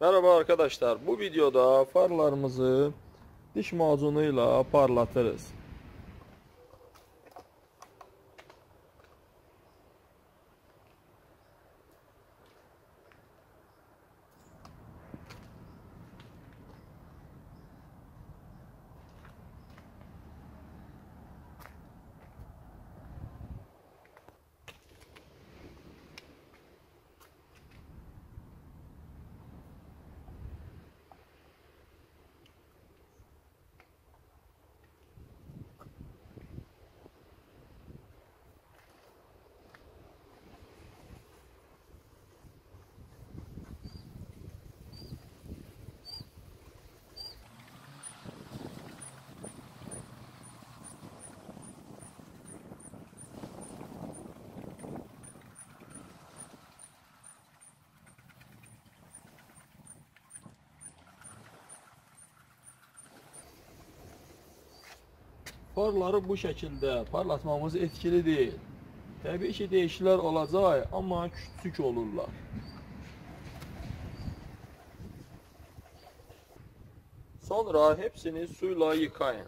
Merhaba arkadaşlar. Bu videoda farlarımızı diş macunuyla parlatırız. Farları bu şəkildə parlatmamız etkili deyil. Təbii ki, değişikliklər olacaq, amma küçük olurlar. Sonra hepsini suyla yıkayın.